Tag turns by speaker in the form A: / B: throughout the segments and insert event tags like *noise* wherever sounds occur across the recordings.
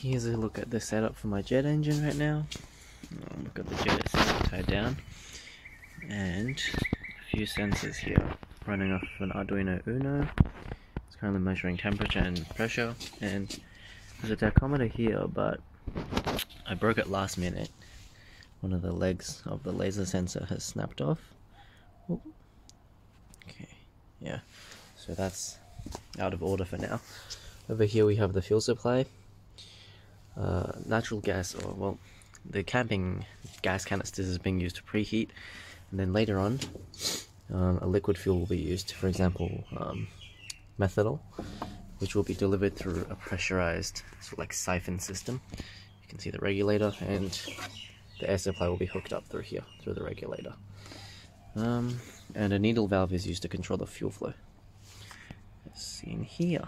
A: Here's a look at the setup for my jet engine right now. Look at the jet it's tied down. And a few sensors here running off an Arduino Uno. It's currently measuring temperature and pressure. And there's a tachometer here, but I broke it last minute. One of the legs of the laser sensor has snapped off. Okay, yeah. So that's out of order for now. Over here we have the fuel supply. Uh, natural gas, or well, the camping gas canisters is being used to preheat, and then later on, um, a liquid fuel will be used. For example, um, methanol, which will be delivered through a pressurized sort of like siphon system. You can see the regulator, and the air supply will be hooked up through here, through the regulator. Um, and a needle valve is used to control the fuel flow. Let's see in here.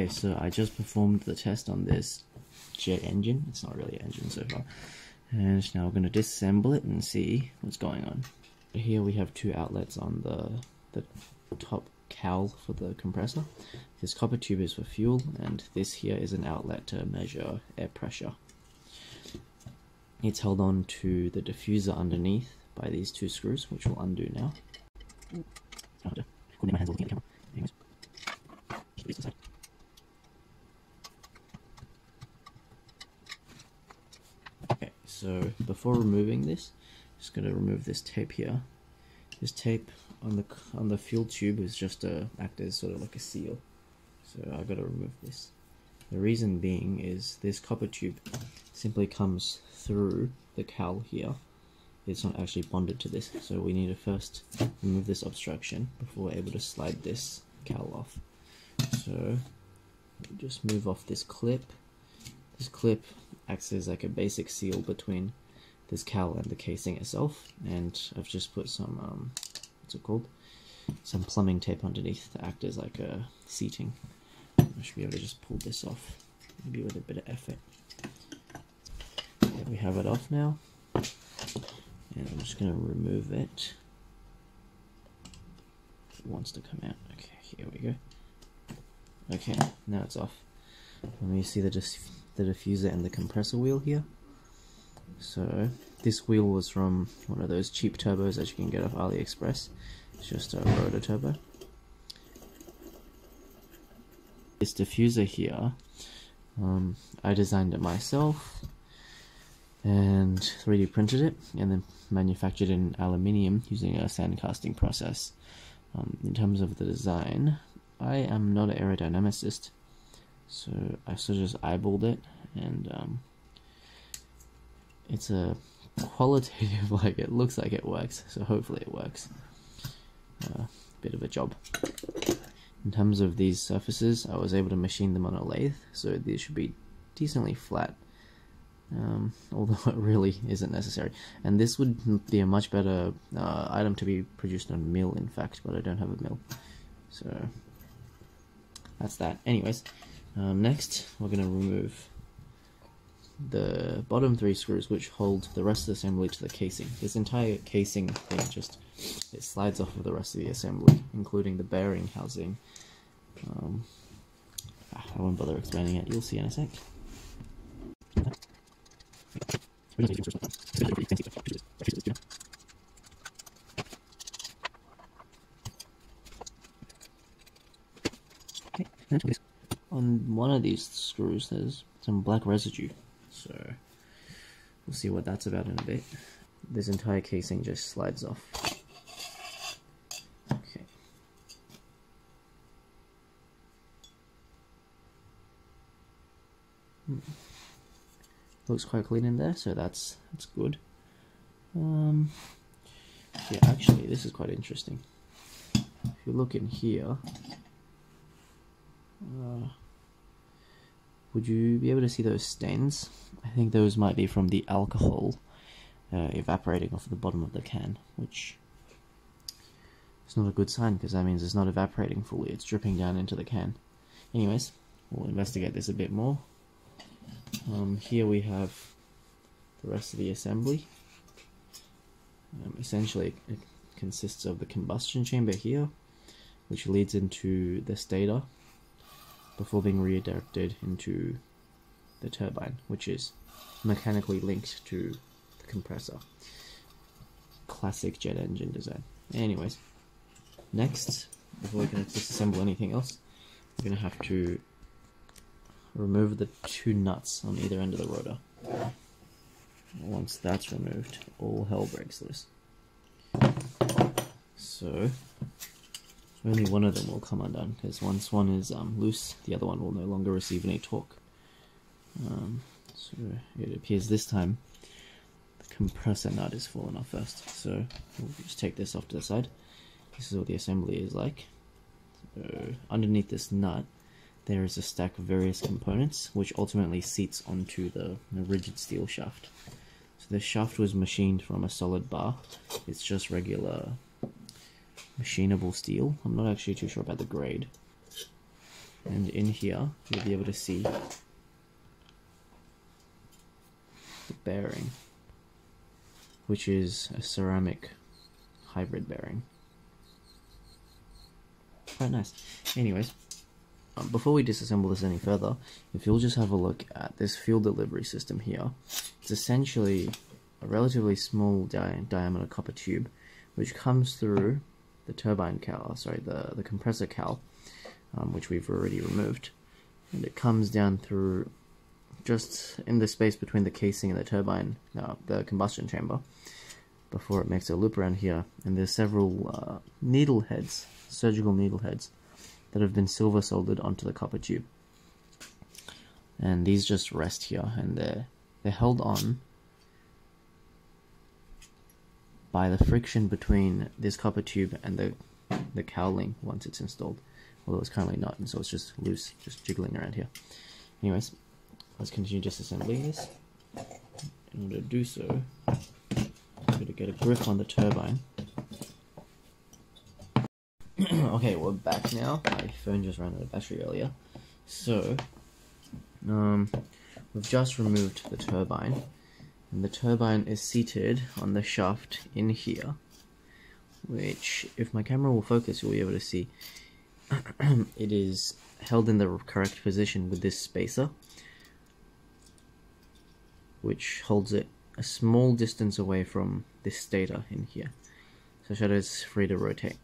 A: Okay, so I just performed the test on this jet engine. It's not really an engine so far. And now we're going to disassemble it and see what's going on. Here we have two outlets on the, the top cowl for the compressor. This copper tube is for fuel and this here is an outlet to measure air pressure. It's held on to the diffuser underneath by these two screws, which we'll undo now. Oh, my hands looking at the camera. Anyways. Okay, so before removing this, I'm just going to remove this tape here. This tape on the on the fuel tube is just to act as sort of like a seal. So I've got to remove this. The reason being is this copper tube simply comes through the cowl here. It's not actually bonded to this, so we need to first remove this obstruction before we're able to slide this cowl off. So just move off this clip. This clip acts as like a basic seal between this cowl and the casing itself, and I've just put some um, what's it called? Some plumbing tape underneath to act as like a seating. I should be able to just pull this off, maybe with a bit of effort. Okay, we have it off now, and I'm just going to remove it. It wants to come out. Okay, here we go. Okay, now it's off. Let me see the the diffuser and the compressor wheel here. So this wheel was from one of those cheap turbos that you can get off AliExpress. It's just a rotor turbo. This diffuser here, um, I designed it myself and 3D printed it and then manufactured in aluminium using a sand casting process. Um, in terms of the design, I am not an aerodynamicist, so I of just eyeballed it and um, it's a qualitative *laughs* like it looks like it works so hopefully it works. Uh, bit of a job. In terms of these surfaces I was able to machine them on a lathe so these should be decently flat. Um, *laughs* although it really isn't necessary. And this would be a much better uh, item to be produced on a mill in fact but I don't have a mill. So that's that. Anyways um, next we're going to remove the bottom three screws which hold the rest of the assembly to the casing. This entire casing thing just it slides off of the rest of the assembly, including the bearing housing. Um, ah, I won't bother explaining it, you'll see in a sec. On one of these screws there's some black residue so we'll see what that's about in a bit. This entire casing just slides off. Okay. Hmm. Looks quite clean in there, so that's that's good. Um, yeah, actually, this is quite interesting. If you look in here, uh, would you be able to see those stains? I think those might be from the alcohol uh, evaporating off the bottom of the can, which is not a good sign because that means it's not evaporating fully, it's dripping down into the can. Anyways, we'll investigate this a bit more. Um, here we have the rest of the assembly. Um, essentially, it consists of the combustion chamber here, which leads into the stator before being redirected into the turbine, which is mechanically linked to the compressor. Classic jet engine design. Anyways, next, before we can disassemble anything else, we're going to have to remove the two nuts on either end of the rotor. Once that's removed, all hell breaks loose. So, only one of them will come undone because once one is um, loose, the other one will no longer receive any torque. Um, so it appears this time the compressor nut is fallen off first. So we'll just take this off to the side. This is what the assembly is like. So underneath this nut, there is a stack of various components which ultimately seats onto the, the rigid steel shaft. So the shaft was machined from a solid bar. It's just regular machinable steel. I'm not actually too sure about the grade. And in here, you'll be able to see the bearing, which is a ceramic hybrid bearing. Quite nice. Anyways, um, before we disassemble this any further, if you'll just have a look at this fuel delivery system here, it's essentially a relatively small di diameter copper tube which comes through the turbine cowl, sorry, the, the compressor cowl, um, which we've already removed. And it comes down through just in the space between the casing and the turbine, uh, the combustion chamber, before it makes a loop around here. And there's several uh, needle heads, surgical needle heads, that have been silver soldered onto the copper tube. And these just rest here, and they're, they're held on by the friction between this copper tube and the the cowling once it's installed. Although it's currently not, and so it's just loose, just jiggling around here. Anyways, let's continue disassembling this. In order to do so, I'm going to get a grip on the turbine. *clears throat* okay, we're back now. My phone just ran out of battery earlier. So, um, we've just removed the turbine and the turbine is seated on the shaft in here which if my camera will focus you'll be able to see. *clears throat* It is held in the correct position with this spacer which holds it a small distance away from this stator in here. So shutter is free to rotate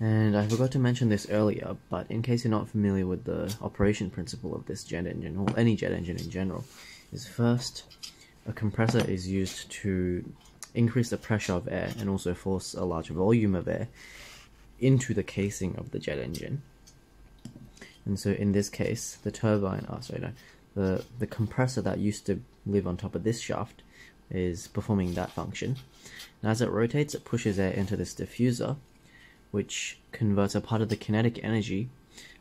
A: and I forgot to mention this earlier, but in case you're not familiar with the operation principle of this jet engine, or any jet engine in general, is first, a compressor is used to increase the pressure of air and also force a large volume of air into the casing of the jet engine. And so in this case, the turbine, oh sorry, no, the, the compressor that used to live on top of this shaft is performing that function. And as it rotates, it pushes air into this diffuser, which converts a part of the kinetic energy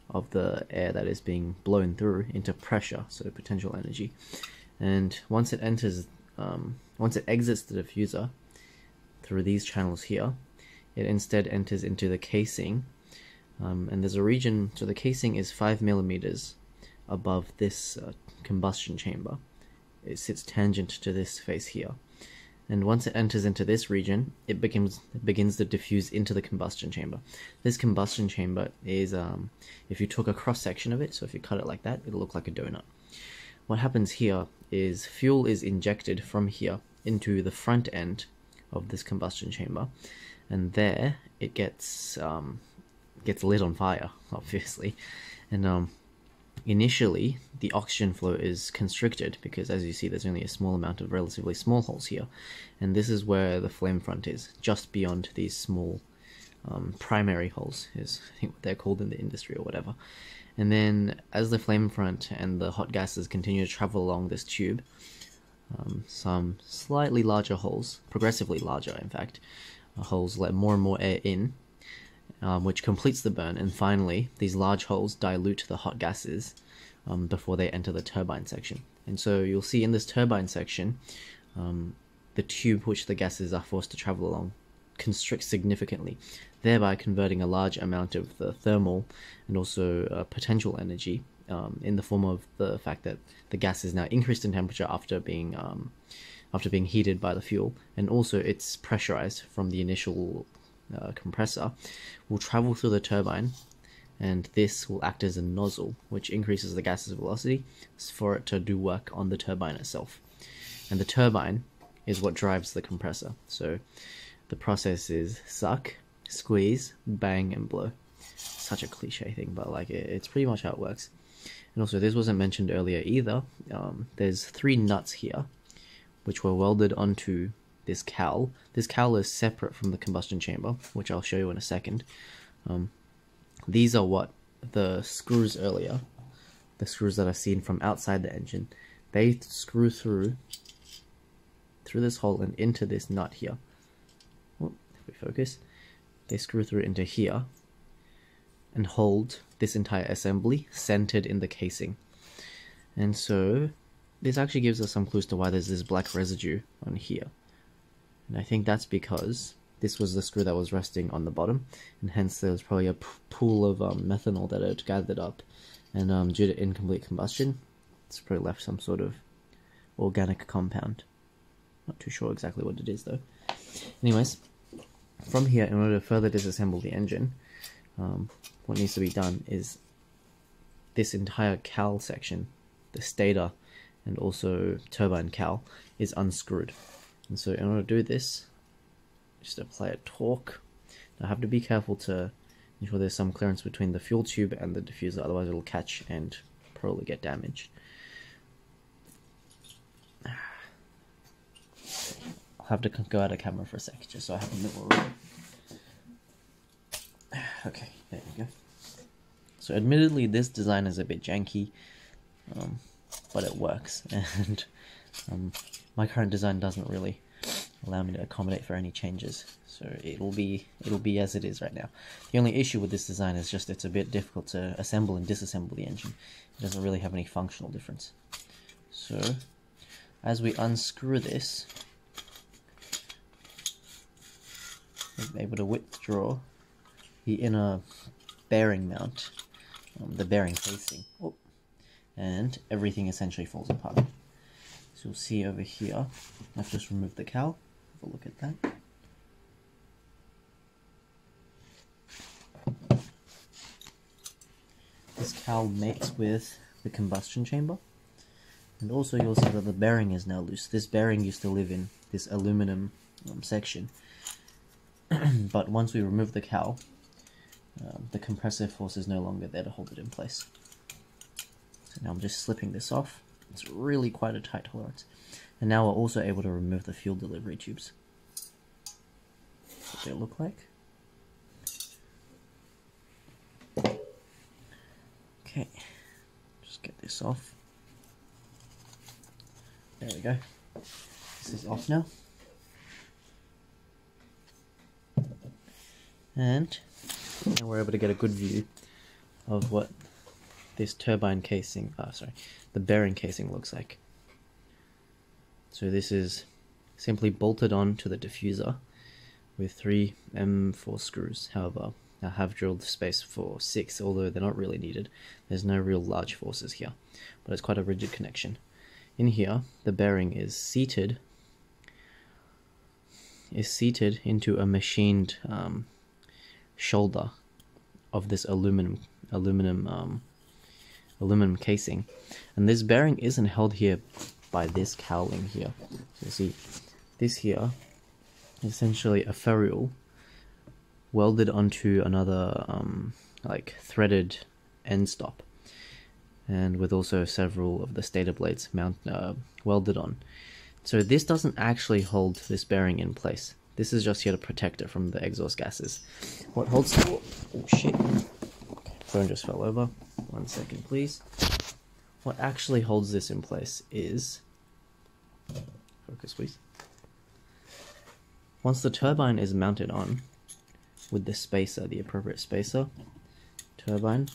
A: of the air that is being blown through into pressure, so potential energy. And once it enters, um, once it exits the diffuser through these channels here, it instead enters into the casing. Um, and there's a region, so the casing is 5 millimeters above this uh, combustion chamber. It sits tangent to this face here and once it enters into this region, it begins it begins to diffuse into the combustion chamber. This combustion chamber is, um, if you took a cross section of it, so if you cut it like that, it'll look like a donut. What happens here is fuel is injected from here into the front end of this combustion chamber, and there it gets um, gets lit on fire, *laughs* obviously, and um, Initially, the oxygen flow is constricted because as you see there's only a small amount of relatively small holes here and this is where the flame front is, just beyond these small um, primary holes is I *laughs* think what they're called in the industry or whatever. And then as the flame front and the hot gases continue to travel along this tube, um, some slightly larger holes, progressively larger in fact, uh, holes let more and more air in um, which completes the burn, and finally, these large holes dilute the hot gases um, before they enter the turbine section. And so you'll see in this turbine section, um, the tube which the gases are forced to travel along constricts significantly, thereby converting a large amount of the thermal and also uh, potential energy um, in the form of the fact that the gas is now increased in temperature after being um, after being heated by the fuel, and also it's pressurized from the initial uh, compressor will travel through the turbine and this will act as a nozzle which increases the gas's velocity for it to do work on the turbine itself. And the turbine is what drives the compressor. So the process is suck squeeze bang and blow. Such a cliche thing but like it, it's pretty much how it works. And also this wasn't mentioned earlier either. Um, there's three nuts here which were welded onto this cowl. This cowl is separate from the combustion chamber, which I'll show you in a second. Um, these are what the screws earlier, the screws that are seen from outside the engine, they screw through through this hole and into this nut here. We focus, they screw through into here and hold this entire assembly centered in the casing. And so this actually gives us some clues to why there's this black residue on here. And I think that's because this was the screw that was resting on the bottom, and hence there was probably a pool of um, methanol that had gathered up, and um, due to incomplete combustion, it's probably left some sort of organic compound. Not too sure exactly what it is though. Anyways, from here, in order to further disassemble the engine, um, what needs to be done is this entire cowl section, the stator and also turbine cowl, is unscrewed. And so in order to do this, just apply a torque. Now I have to be careful to ensure there's some clearance between the fuel tube and the diffuser, otherwise it'll catch and probably get damaged. *sighs* I'll have to go out of camera for a sec, just so I have a more room. *sighs* Okay, there we go. So admittedly this design is a bit janky, um, but it works, *laughs* and um, my current design doesn't really allow me to accommodate for any changes. So it'll be it'll be as it is right now. The only issue with this design is just it's a bit difficult to assemble and disassemble the engine. It doesn't really have any functional difference. So as we unscrew this, we're able to withdraw the inner bearing mount, um, the bearing casing, oh, and everything essentially falls apart. You'll see over here, I've just removed the cowl. Have a look at that. This cowl mates with the combustion chamber. And also you'll see that the bearing is now loose. This bearing used to live in this aluminum um, section. *clears throat* but once we remove the cowl, um, the compressive force is no longer there to hold it in place. So now I'm just slipping this off. It's really quite a tight tolerance. And now we're also able to remove the fuel delivery tubes. What they look like. Okay, just get this off. There we go. This is off now. And now we're able to get a good view of what this turbine casing, oh sorry, the bearing casing looks like. So this is simply bolted on to the diffuser with three M4 screws. However, I have drilled space for six, although they're not really needed. There's no real large forces here, but it's quite a rigid connection. In here, the bearing is seated is seated into a machined um, shoulder of this aluminum aluminum um, aluminum casing, and this bearing isn't held here by this cowling here. So you see, this here is essentially a ferrule welded onto another um, like threaded end stop, and with also several of the stator blades mount uh, welded on. So this doesn't actually hold this bearing in place. This is just here to protect it from the exhaust gases. What holds... Oh, oh shit. Phone just fell over. One second, please. What actually holds this in place is... Focus, please. Once the turbine is mounted on, with the spacer, the appropriate spacer, turbine,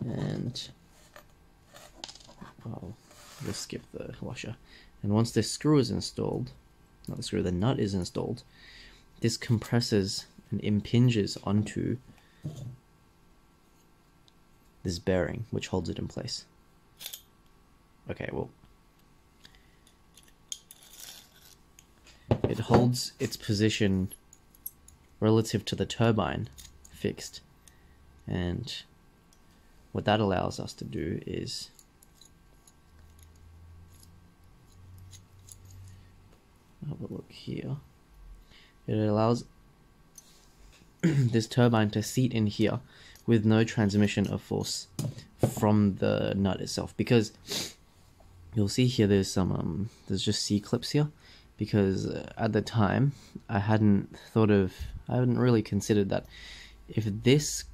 A: and... Oh, just skip the washer. And once this screw is installed, not the screw, the nut is installed, this compresses and impinges onto this bearing, which holds it in place. Okay, well, it holds its position relative to the turbine fixed, and what that allows us to do is have a look here. It allows *clears throat* this turbine to seat in here with no transmission of force from the nut itself. Because you'll see here there's some um there's just C clips here. Because uh, at the time I hadn't thought of I hadn't really considered that if this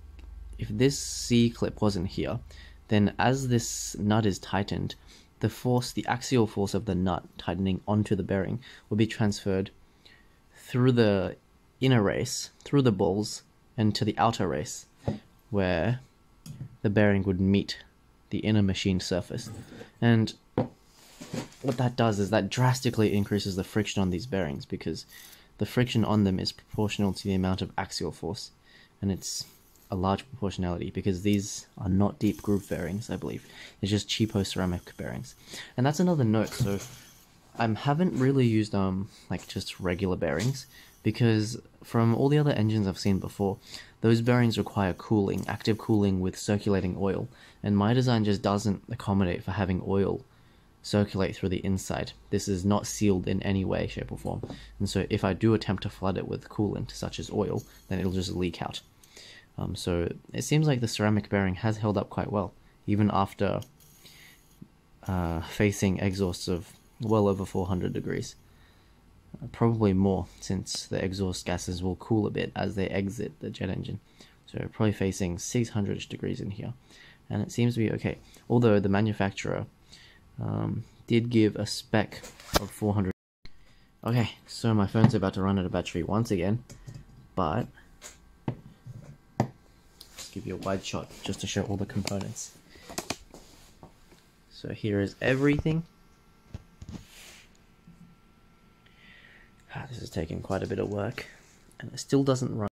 A: if this C clip wasn't here then as this nut is tightened the force, the axial force of the nut tightening onto the bearing will be transferred through the inner race, through the balls, and to the outer race, where the bearing would meet the inner machine surface. And what that does is that drastically increases the friction on these bearings because the friction on them is proportional to the amount of axial force, and it's a large proportionality because these are not deep groove bearings, I believe. They're just cheapo ceramic bearings. And that's another note. So I haven't really used um like just regular bearings because from all the other engines I've seen before, those bearings require cooling, active cooling with circulating oil, and my design just doesn't accommodate for having oil circulate through the inside. This is not sealed in any way, shape, or form. And so if I do attempt to flood it with coolant, such as oil, then it'll just leak out. Um, so it seems like the ceramic bearing has held up quite well, even after uh, facing exhausts of well over 400 degrees. Probably more, since the exhaust gases will cool a bit as they exit the jet engine. So probably facing 600 degrees in here. And it seems to be okay. Although the manufacturer um, did give a spec of 400. Okay, so my phone's about to run out of battery once again, but give you a wide shot just to show all the components. So here is everything. Ah, this is taking quite a bit of work, and it still doesn't run.